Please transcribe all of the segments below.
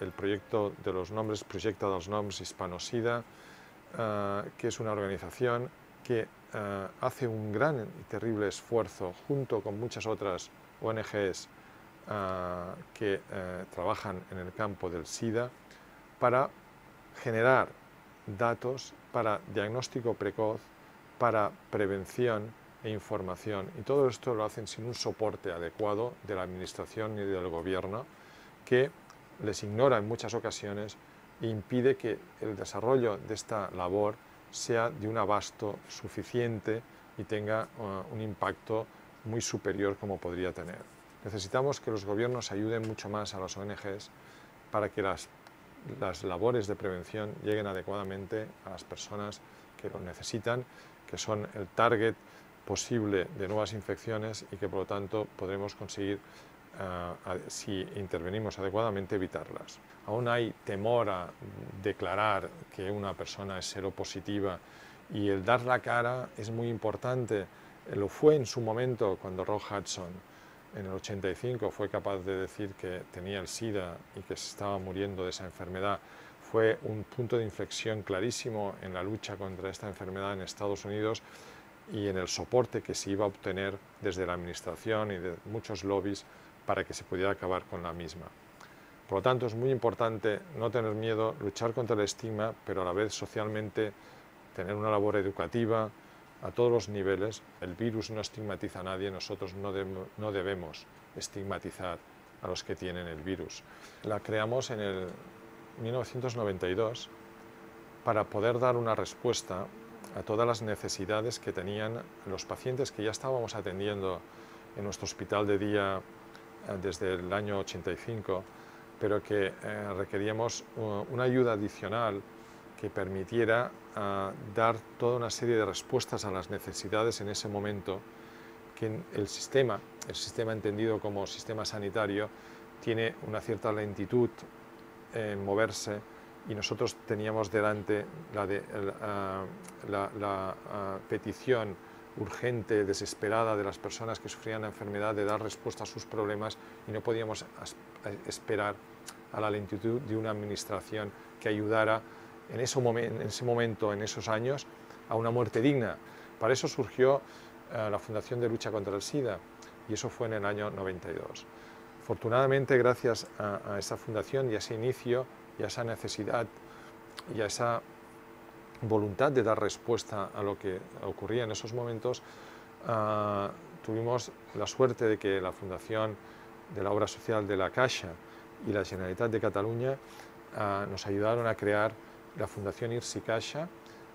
el proyecto de los nombres, Proyecto de los Nombres Hispano-Sida, eh, que es una organización que eh, hace un gran y terrible esfuerzo junto con muchas otras ONGs que trabajan en el campo del SIDA para generar datos para diagnóstico precoz, para prevención e información. Y todo esto lo hacen sin un soporte adecuado de la Administración y del Gobierno, que les ignora en muchas ocasiones e impide que el desarrollo de esta labor sea de un abasto suficiente y tenga uh, un impacto muy superior como podría tener. Necesitamos que los gobiernos ayuden mucho más a las ONGs para que las, las labores de prevención lleguen adecuadamente a las personas que lo necesitan, que son el target posible de nuevas infecciones y que por lo tanto podremos conseguir, eh, si intervenimos adecuadamente, evitarlas. Aún hay temor a declarar que una persona es seropositiva y el dar la cara es muy importante. Lo fue en su momento cuando Rock Hudson en el 85 fue capaz de decir que tenía el SIDA y que se estaba muriendo de esa enfermedad. Fue un punto de inflexión clarísimo en la lucha contra esta enfermedad en Estados Unidos y en el soporte que se iba a obtener desde la Administración y de muchos lobbies para que se pudiera acabar con la misma. Por lo tanto, es muy importante no tener miedo, luchar contra el estigma, pero a la vez socialmente tener una labor educativa a todos los niveles. El virus no estigmatiza a nadie, nosotros no, no debemos estigmatizar a los que tienen el virus. La creamos en el 1992 para poder dar una respuesta a todas las necesidades que tenían los pacientes que ya estábamos atendiendo en nuestro hospital de día desde el año 85, pero que eh, requeríamos una ayuda adicional que permitiera uh, dar toda una serie de respuestas a las necesidades en ese momento que el sistema, el sistema entendido como sistema sanitario, tiene una cierta lentitud en moverse y nosotros teníamos delante la, ah, ah, petición urgente, desesperada de las personas que sufrían la enfermedad de dar respuesta a sus problemas y no podíamos esperar a la lentitud de una administración que ayudara en ese, en ese momento, en esos años, a una muerte digna. Para eso surgió ah, la Fundación de Lucha contra el SIDA y eso fue en el año 92. Afortunadamente, gracias a, a esa fundación y a ese inicio, y a esa necesidad y a esa voluntad de dar respuesta a lo que ocurría en esos momentos, ah, tuvimos la suerte de que la Fundación de la Obra Social de la Caixa y la Generalitat de Cataluña ah, nos ayudaron a crear la Fundación Irsi Caixa,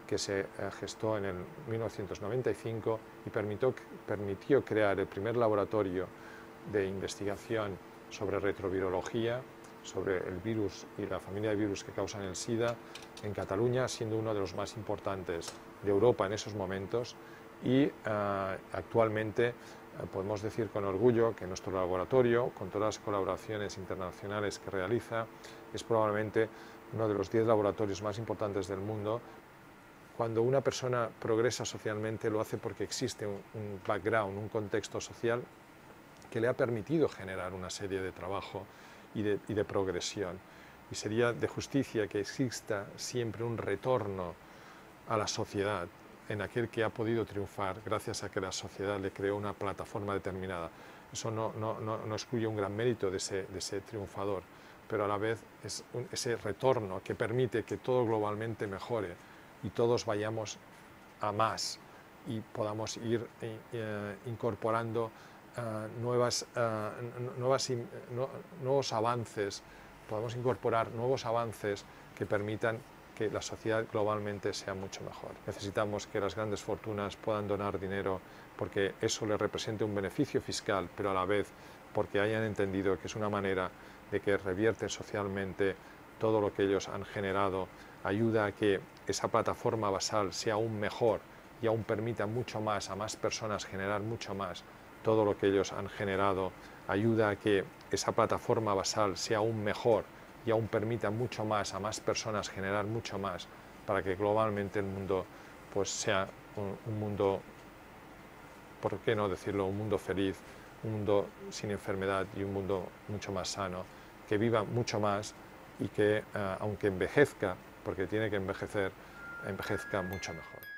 que se eh, gestó en el 1995 y permitió, permitió crear el primer laboratorio de investigación sobre retrovirología sobre el virus y la familia de virus que causan el SIDA en Cataluña, siendo uno de los más importantes de Europa en esos momentos y eh, actualmente eh, podemos decir con orgullo que nuestro laboratorio, con todas las colaboraciones internacionales que realiza, es probablemente uno de los 10 laboratorios más importantes del mundo. Cuando una persona progresa socialmente lo hace porque existe un, un background, un contexto social que le ha permitido generar una serie de trabajo y de, progresión. Y sería de justicia que exista siempre un retorno a la sociedad en aquel que ha podido triunfar gracias a que la sociedad le creó una plataforma determinada. Eso no, no, no, excluye un gran mérito de ese, de ese triunfador, pero a la vez es ese retorno que permite que todo globalmente mejore y todos vayamos a más y podamos ir eh, incorporando eh, nuevas, nuevas, nuevos avances, podemos incorporar nuevos avances que permitan que la sociedad globalmente sea mucho mejor. Necesitamos que las grandes fortunas puedan donar dinero porque eso les represente un beneficio fiscal, pero a la vez porque hayan entendido que es una manera de que revierten socialmente todo lo que ellos han generado, ayuda a que esa plataforma basal sea aún mejor y aún permita mucho más a más personas generar mucho más todo lo que ellos han generado ayuda a que esa plataforma basal sea aún mejor y aún permita mucho más a más personas generar mucho más para que globalmente el mundo pues sea un, mundo, ¿por qué no decirlo? Un mundo feliz, un mundo sin enfermedad y un mundo mucho más sano, que viva mucho más y que aunque envejezca, porque tiene que envejecer, envejezca mucho mejor.